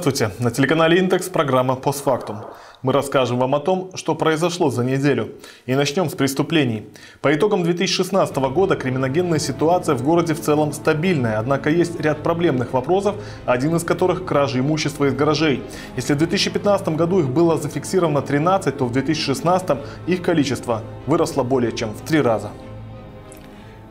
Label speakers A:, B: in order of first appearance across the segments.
A: Здравствуйте! На телеканале Интекс программа «Постфактум». Мы расскажем вам о том, что произошло за неделю. И начнем с преступлений. По итогам 2016 года криминогенная ситуация в городе в целом стабильная, однако есть ряд проблемных вопросов, один из которых – кражи имущества из гаражей. Если в 2015 году их было зафиксировано 13, то в 2016 их количество выросло более чем в три раза.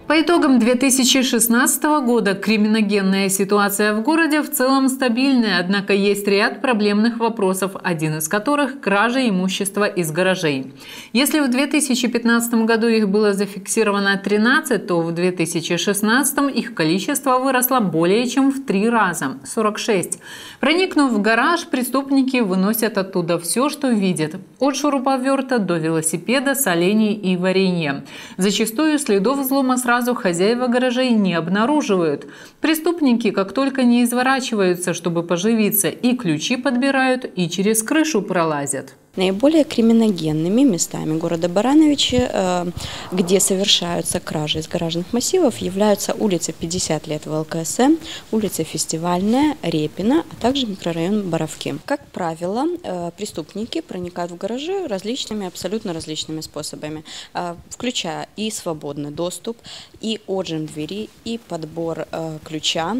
B: По итогам 2016 года криминогенная ситуация в городе в целом стабильная, однако есть ряд проблемных вопросов, один из которых – кража имущества из гаражей. Если в 2015 году их было зафиксировано 13, то в 2016 их количество выросло более чем в три раза – 46. Проникнув в гараж, преступники выносят оттуда все, что видят – от шуруповерта до велосипеда, солений и варенья. Зачастую следов взлома сразу сразу хозяева гаражей не обнаруживают. Преступники, как только не изворачиваются, чтобы поживиться, и ключи подбирают, и через крышу пролазят.
C: Наиболее криминогенными местами города Барановичи, э, где совершаются кражи из гаражных массивов, являются улица 50 лет в ЛКСМ, улица Фестивальная, Репина, а также микрорайон Боровки. Как правило, э, преступники проникают в гаражи различными, абсолютно различными способами, э, включая и свободный доступ, и отжим двери, и подбор ключа,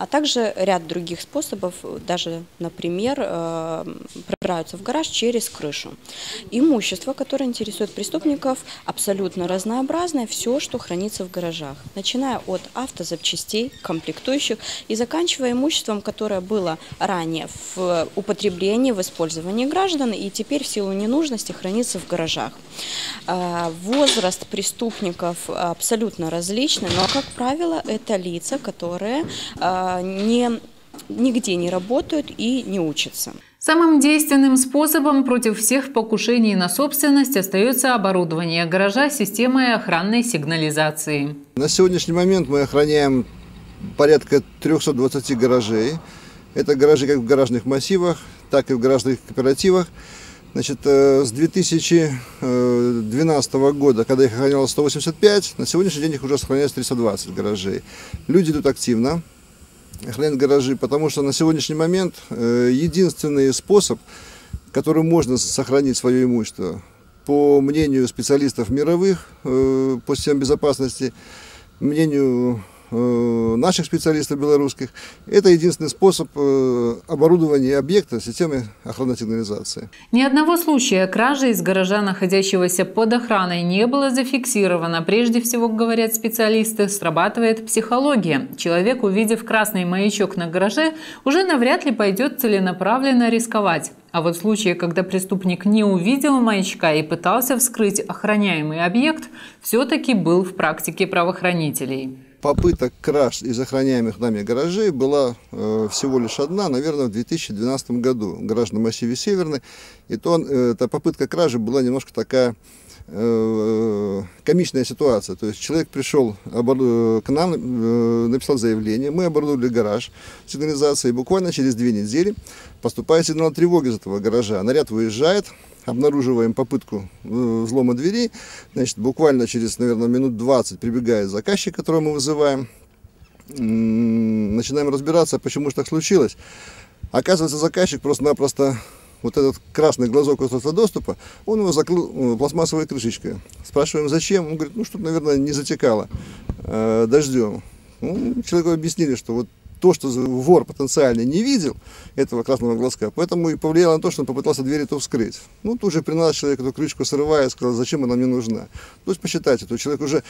C: а также ряд других способов, даже, например, э, пробираются в гараж через крышу. Имущество, которое интересует преступников, абсолютно разнообразное, все, что хранится в гаражах, начиная от автозапчастей, комплектующих и заканчивая имуществом, которое было ранее в употреблении, в использовании граждан и теперь в силу ненужности хранится в гаражах. Э, возраст преступников абсолютно различный, но, как правило, это лица, которые э, не, нигде не работают и не учатся.
B: Самым действенным способом против всех покушений на собственность остается оборудование гаража системой охранной сигнализации.
D: На сегодняшний момент мы охраняем порядка 320 гаражей. Это гаражи как в гаражных массивах, так и в гаражных кооперативах. Значит, э, с 2012 года, когда их охранялось 185, на сегодняшний день их уже сохраняется 320 гаражей. Люди идут активно, охранять гаражи, потому что на сегодняшний момент э, единственный способ, которым можно сохранить свое имущество, по мнению специалистов мировых э, по системе безопасности, мнению наших специалистов белорусских. Это единственный способ э, оборудования объекта системы охранной сигнализации.
B: Ни одного случая кражи из гаража, находящегося под охраной, не было зафиксировано. Прежде всего, говорят специалисты, срабатывает психология. Человек, увидев красный маячок на гараже, уже навряд ли пойдет целенаправленно рисковать. А вот в случае, когда преступник не увидел маячка и пытался вскрыть охраняемый объект, все-таки был в практике правоохранителей
D: попыток краж из охраняемых нами гаражей была э, всего лишь одна, наверное, в 2012 году в гаражном массиве Северный. И то э, эта попытка кражи была немножко такая э, комичная ситуация. То есть человек пришел к нам, э, написал заявление, мы оборудовали гараж сигнализацией, и буквально через две недели поступает сигнал тревоги из этого гаража. Наряд выезжает, обнаруживаем попытку э, взлома двери. Значит, буквально через, наверное, минут 20 прибегает заказчик, которого мы вызываем. Начинаем разбираться, почему же так случилось. Оказывается, заказчик просто-напросто вот этот красный глазок устройства доступа, он его закрыл э, пластмассовой крышечкой. Спрашиваем, зачем? Он говорит, ну что, наверное, не затекало э, дождем. Ну, человеку объяснили, что вот то, что вор потенциально не видел этого красного глазка, поэтому и повлияло на то, что он попытался дверь эту вскрыть. Ну, тут же при нас человек эту крышку срывает, сказал, зачем она мне нужна. То есть посчитайте, то человек уже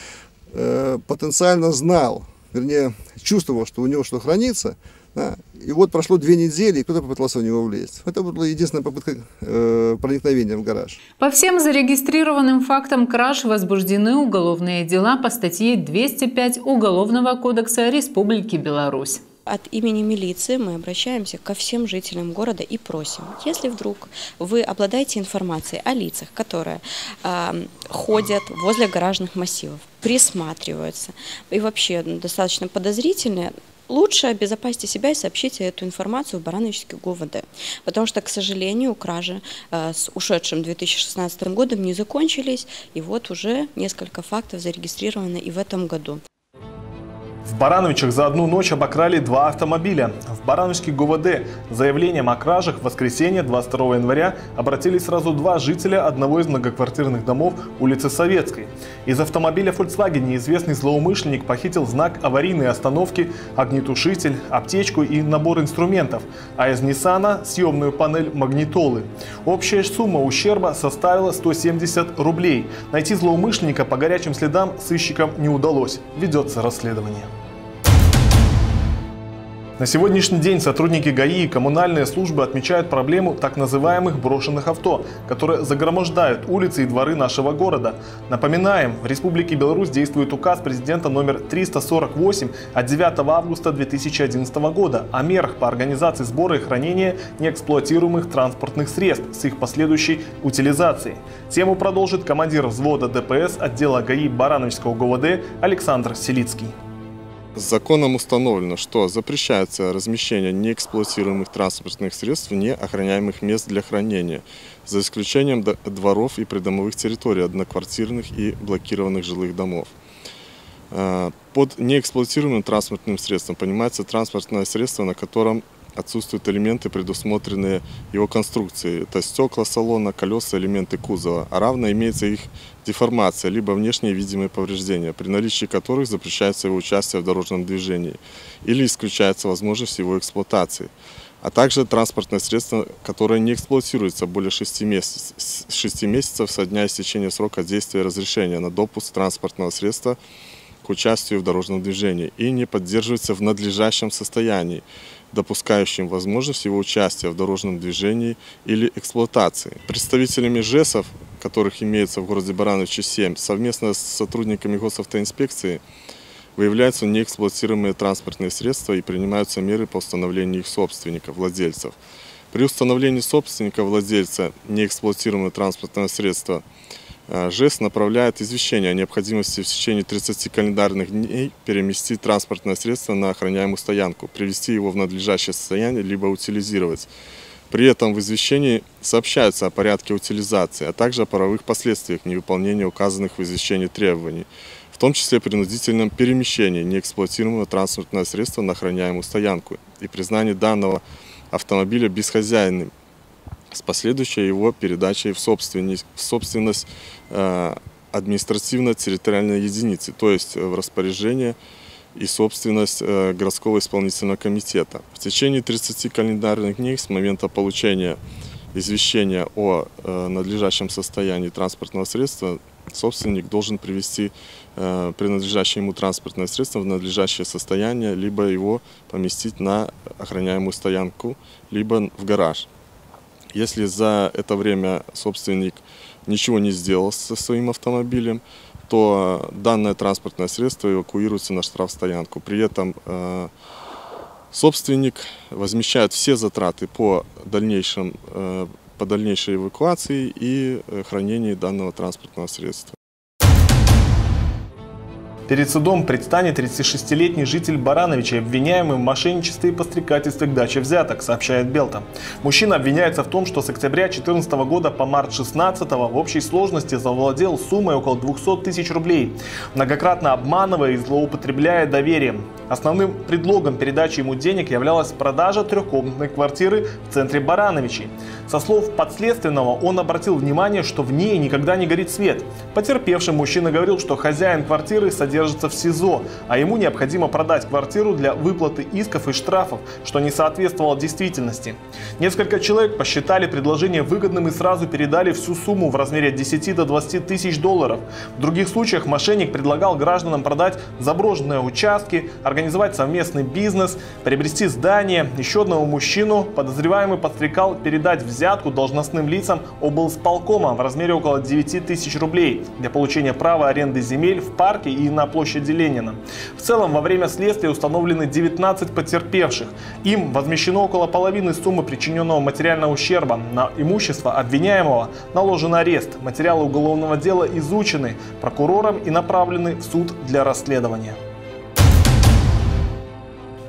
D: э, потенциально знал, вернее, чувствовал, что у него что хранится, да, и вот прошло две недели, и кто-то попытался в него влезть. Это была единственная попытка э, проникновения в гараж.
B: По всем зарегистрированным фактам краж возбуждены уголовные дела по статье 205 Уголовного кодекса Республики Беларусь.
C: От имени милиции мы обращаемся ко всем жителям города и просим, если вдруг вы обладаете информацией о лицах, которые э, ходят возле гаражных массивов, присматриваются и вообще достаточно подозрительные, лучше обезопасьте себя и сообщите эту информацию в Барановичский ГУВД. Потому что, к сожалению, кражи э, с ушедшим 2016 годом не закончились, и вот уже несколько фактов зарегистрировано и в этом году.
A: Барановичах за одну ночь обокрали два автомобиля. В Барановичке ГУВД заявлением о кражах в воскресенье 22 января обратились сразу два жителя одного из многоквартирных домов улицы Советской. Из автомобиля Volkswagen неизвестный злоумышленник похитил знак аварийной остановки, огнетушитель, аптечку и набор инструментов, а из Ниссана съемную панель магнитолы. Общая сумма ущерба составила 170 рублей. Найти злоумышленника по горячим следам сыщикам не удалось. Ведется расследование. На сегодняшний день сотрудники ГАИ и коммунальные службы отмечают проблему так называемых брошенных авто, которые загромождают улицы и дворы нашего города. Напоминаем, в Республике Беларусь действует указ президента номер 348 от 9 августа 2011 года о мерах по организации сбора и хранения неэксплуатируемых транспортных средств с их последующей утилизацией. Тему продолжит командир взвода ДПС отдела ГАИ Барановичского ГУВД Александр Селицкий.
E: Законом установлено, что запрещается размещение неэксплуатируемых транспортных средств вне охраняемых мест для хранения, за исключением дворов и придомовых территорий одноквартирных и блокированных жилых домов. Э, под неэксплуатируемым транспортным средством понимается транспортное средство, на котором отсутствуют элементы, предусмотренные его конструкцией. Это стекла салона, колеса, элементы кузова, а равно имеется их деформация, либо внешние видимые повреждения, при наличии которых запрещается его участие в дорожном движении или исключается возможность его эксплуатации а также транспортное средство, которое не эксплуатируется более 6 месяцев, 6 месяцев со дня истечения срока действия разрешения на допуск транспортного средства к участию в дорожном движении и не поддерживается в надлежащем состоянии, допускающим возможность его участия в дорожном движении или эксплуатации. Представителями ЖЭСов, которых имеется в городе Барановичи 7, совместно с сотрудниками госавтоинспекции выявляются неэксплуатируемые транспортные средства и принимаются меры по установлению их собственников, владельцев. При установлении собственника владельца неэксплуатируемого транспортного средства – Э, ЖЭС направляет извещение о необходимости в течение 30 календарных дней переместить транспортное средство на охраняемую стоянку, привести его в надлежащее состояние, либо утилизировать. При этом в извещении сообщается о порядке утилизации, а также о правовых последствиях невыполнения указанных в извещении требований, в том числе принудительном перемещении неэксплуатируемого транспортного средства на охраняемую стоянку и признании данного автомобиля бесхозяйным с последующей его передачей в собственность, в собственность э, административно-территориальной единицы, то есть в распоряжение и собственность э, городского исполнительного комитета. В течение 30 календарных дней с момента получения извещения о э, надлежащем состоянии транспортного средства собственник должен привести принадлежащее ему транспортное средство в надлежащее состояние, либо его поместить на охраняемую стоянку, либо в гараж. Если за это время собственник ничего не сделал со своим автомобилем, то данное транспортное средство эвакуируется на штрафстоянку. При этом э, собственник возмещает все затраты по, дальнейшем, э, по дальнейшей эвакуации и э, хранению данного транспортного средства.
A: Перед судом предстанет 36-летний житель Барановича, обвиняемый в мошенничестве и пострекательстве к даче взяток, сообщает Белта. Мужчина обвиняется в том, что с октября 2014 года по март 2016 в общей сложности завладел суммой около 200 тысяч рублей, многократно обманывая и злоупотребляя доверием. Основным предлогом передачи ему денег являлась продажа трехкомнатной квартиры в центре Барановичей. Со слов подследственного он обратил внимание, что в ней никогда не горит свет. Потерпевший мужчина говорил, что хозяин квартиры содержит содержится в СИЗО, а ему необходимо продать квартиру для выплаты исков и штрафов, что не соответствовало действительности. Несколько человек посчитали предложение выгодным и сразу передали всю сумму в размере от 10 до 20 тысяч долларов. В других случаях мошенник предлагал гражданам продать заброшенные участки, организовать совместный бизнес, приобрести здание. Еще одного мужчину подозреваемый подстрекал передать взятку должностным лицам облсполкома в размере около 9 тысяч рублей для получения права аренды земель в парке и на площади Ленина. В целом, во время следствия установлены 19 потерпевших. Им возмещено около половины суммы причиненного материального ущерба. На имущество обвиняемого наложен арест. Материалы уголовного дела изучены прокурором и направлены в суд для расследования.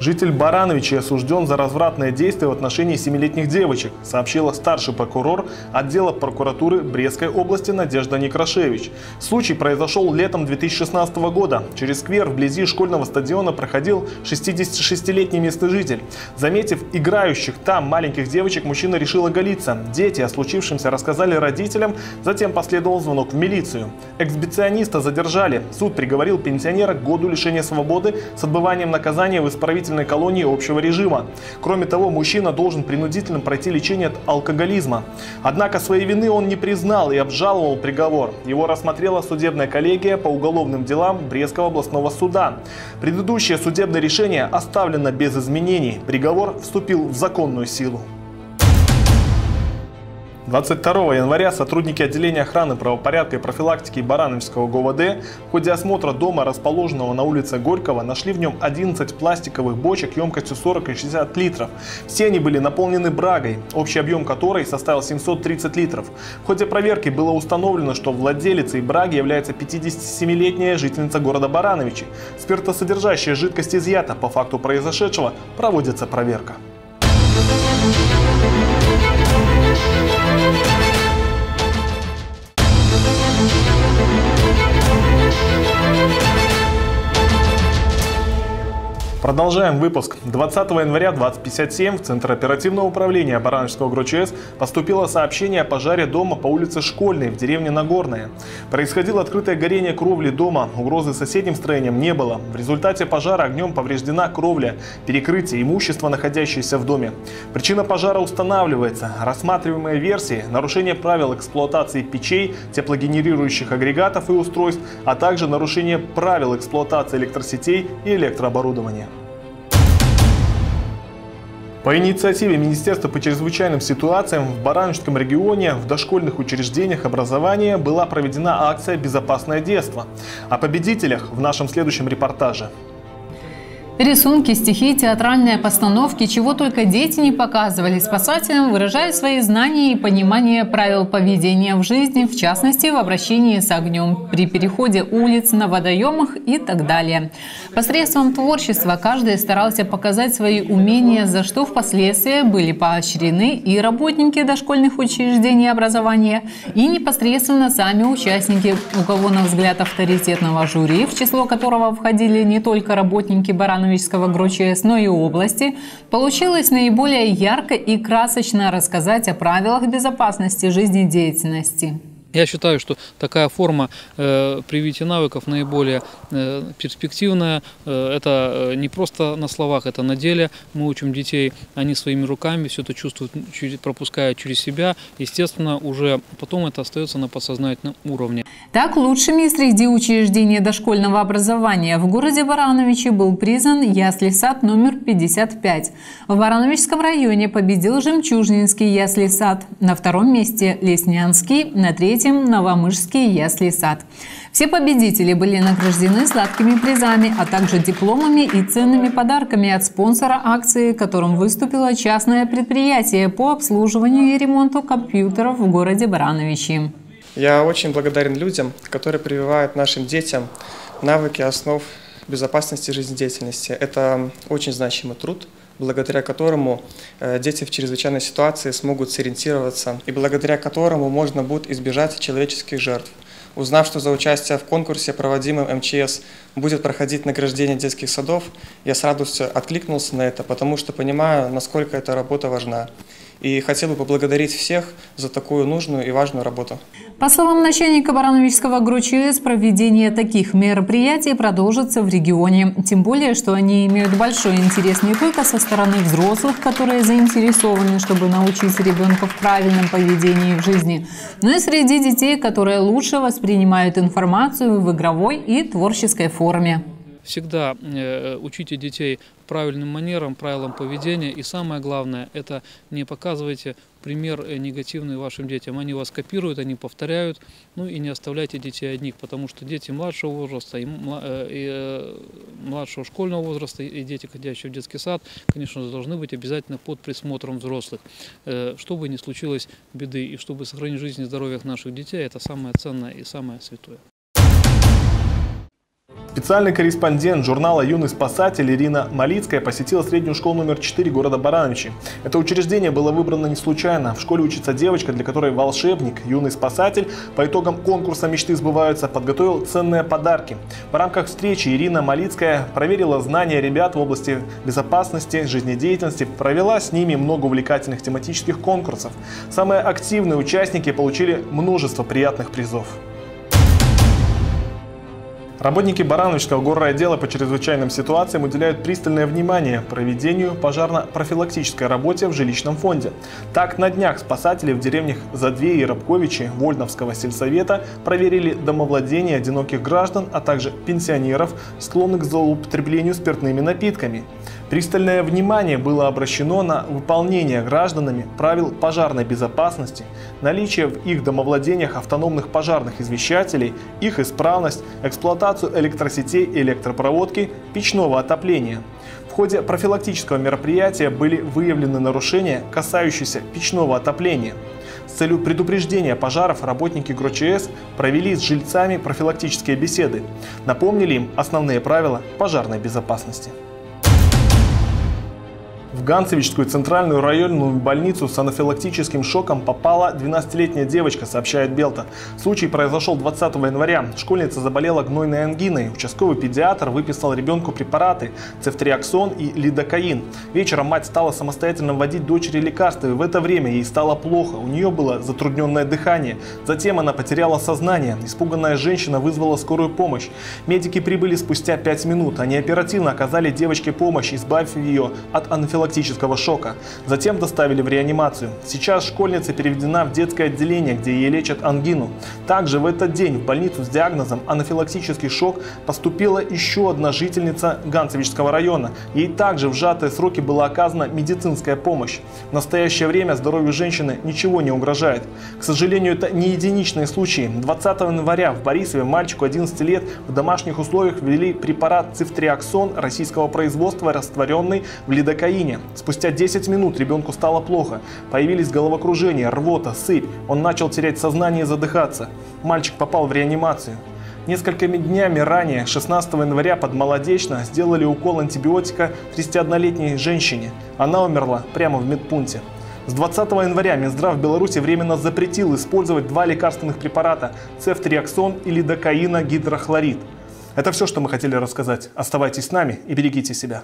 A: Житель Барановичи осужден за развратное действие в отношении семилетних девочек, сообщила старший прокурор отдела прокуратуры Брестской области Надежда Некрашевич. Случай произошел летом 2016 года. Через сквер вблизи школьного стадиона проходил 66-летний местный житель. Заметив играющих там маленьких девочек, мужчина решил оголиться. Дети о случившемся рассказали родителям, затем последовал звонок в милицию. Эксбициониста задержали. Суд приговорил пенсионера к году лишения свободы с отбыванием наказания в исправительной колонии общего режима. Кроме того, мужчина должен принудительно пройти лечение от алкоголизма. Однако своей вины он не признал и обжаловал приговор. Его рассмотрела судебная коллегия по уголовным делам Брестского областного суда. Предыдущее судебное решение оставлено без изменений. Приговор вступил в законную силу. 22 января сотрудники отделения охраны правопорядка и профилактики Барановского ГУВД в ходе осмотра дома, расположенного на улице Горького, нашли в нем 11 пластиковых бочек емкостью 40 и 60 литров. Все они были наполнены брагой, общий объем которой составил 730 литров. В ходе проверки было установлено, что владелицей браги является 57-летняя жительница города Барановичи. Спиртосодержащая жидкость изъята. По факту произошедшего проводится проверка. Продолжаем выпуск. 20 января 2057 в Центр оперативного управления Барановского ГРОЧС поступило сообщение о пожаре дома по улице Школьной в деревне Нагорная. Происходило открытое горение кровли дома, угрозы соседним строениям не было. В результате пожара огнем повреждена кровля, перекрытие имущества, находящееся в доме. Причина пожара устанавливается. Рассматриваемые версии – нарушение правил эксплуатации печей, теплогенерирующих агрегатов и устройств, а также нарушение правил эксплуатации электросетей и электрооборудования. По инициативе Министерства по чрезвычайным ситуациям в Барановичском регионе в дошкольных учреждениях образования была проведена акция «Безопасное детство». О победителях в нашем следующем репортаже.
B: Рисунки, стихи, театральные постановки, чего только дети не показывали спасателям, выражая свои знания и понимание правил поведения в жизни, в частности, в обращении с огнем, при переходе улиц, на водоемах и так далее. Посредством творчества каждый старался показать свои умения, за что впоследствии были поощрены и работники дошкольных учреждений образования, и непосредственно сами участники, у кого на взгляд авторитетного жюри, в число которого входили не только работники Барановича, Но и области, получилось наиболее ярко и красочно рассказать о правилах безопасности жизнедеятельности.
F: Я считаю, что такая форма э, привития навыков наиболее э, перспективная. Э, это э, не просто на словах, это на деле. Мы учим детей, они своими руками все это чувствуют, пропуская через себя. Естественно, уже потом это остается на подсознательном уровне.
B: Так, лучшими среди учреждений дошкольного образования в городе Барановичи был признан ясли сад номер 55. В Барановичском районе победил Жемчужнинский ясли сад. На втором месте Леснянский, на третьем третьим Новомышский ясли сад. Все победители были награждены сладкими призами, а также дипломами и ценными подарками от спонсора акции, которым выступило частное предприятие по обслуживанию и ремонту компьютеров в городе Барановичи.
G: Я очень благодарен людям, которые прививают нашим детям навыки основ безопасности жизнедеятельности. Это очень значимый труд – благодаря которому э, дети в чрезвычайной ситуации смогут сориентироваться и благодаря которому можно будет избежать человеческих жертв. Узнав, что за участие в конкурсе, проводимом МЧС, будет проходить награждение детских садов, я с радостью откликнулся на это, потому что понимаю, насколько эта работа важна. И хотел бы поблагодарить всех за такую нужную и важную работу.
B: По словам начальника Барановичского ГРУЧС, проведение таких мероприятий продолжится в регионе. Тем более, что они имеют большой интерес не только со стороны взрослых, которые заинтересованы, чтобы научить ребенка в правильном поведении в жизни, но и среди детей, которые лучше воспринимают информацию в игровой и творческой форме.
F: Всегда э, учите детей правильным манерам, правилам поведения. И самое главное, это не показывайте пример э, негативный вашим детям. Они вас копируют, они повторяют. Ну и не оставляйте детей одних, потому что дети младшего возраста, и, э, младшего школьного возраста, и дети, ходящие в детский сад, конечно, должны быть обязательно под присмотром взрослых. Чтобы не случилось беды и чтобы сохранить жизнь и здоровье наших детей, это самое ценное и самое святое.
A: Специальный корреспондент журнала «Юный спасатель» Ирина Малицкая посетила среднюю школу номер 4 города Барановичи. Это учреждение было выбрано не случайно. В школе учится девочка, для которой волшебник, юный спасатель, по итогам конкурса «Мечты сбываются» подготовил ценные подарки. В рамках встречи Ирина Малицкая проверила знания ребят в области безопасности, жизнедеятельности, провела с ними много увлекательных тематических конкурсов. Самые активные участники получили множество приятных призов. Работники Барановичского горрайотдела по чрезвычайным ситуациям уделяют пристальное внимание проведению пожарно-профилактической работе в жилищном фонде. Так, на днях спасатели в деревнях Задве и Рабковичи Вольновского сельсовета проверили домовладение одиноких граждан, а также пенсионеров, склонных к злоупотреблению спиртными напитками. Пристальное внимание было обращено на выполнение гражданами правил пожарной безопасности, наличие в их домовладениях автономных пожарных извещателей, их исправность, эксплуатацию электросетей и электропроводки, печного отопления. В ходе профилактического мероприятия были выявлены нарушения, касающиеся печного отопления. С целью предупреждения пожаров работники ГРОЧС провели с жильцами профилактические беседы, напомнили им основные правила пожарной безопасности. В Ганцевичскую центральную районную больницу с анафилактическим шоком попала 12-летняя девочка, сообщает Белта. Случай произошел 20 января. Школьница заболела гнойной ангиной. Участковый педиатр выписал ребенку препараты цефтриаксон и лидокаин. Вечером мать стала самостоятельно вводить дочери лекарства, и в это время ей стало плохо. У нее было затрудненное дыхание. Затем она потеряла сознание. Испуганная женщина вызвала скорую помощь. Медики прибыли спустя 5 минут. Они оперативно оказали девочке помощь, избавив ее от анафилактического анафилактического шока. Затем доставили в реанимацию. Сейчас школьница переведена в детское отделение, где ей лечат ангину. Также в этот день в больницу с диагнозом анафилактический шок поступила еще одна жительница Ганцевичского района. Ей также в сжатые сроки была оказана медицинская помощь. В настоящее время здоровью женщины ничего не угрожает. К сожалению, это не единичные случаи. 20 января в Борисове мальчику 11 лет в домашних условиях ввели препарат цифтриаксон российского производства, растворенный в лидокаине лечения. Спустя 10 минут ребенку стало плохо. Появились головокружение, рвота, сыпь. Он начал терять сознание и задыхаться. Мальчик попал в реанимацию. Несколькими днями ранее, 16 января, под Молодечно сделали укол антибиотика 31-летней женщине. Она умерла прямо в медпункте. С 20 января Минздрав Беларуси временно запретил использовать два лекарственных препарата – цефтриаксон и лидокаина гидрохлорид. Это все, что мы хотели рассказать. Оставайтесь с нами и берегите себя.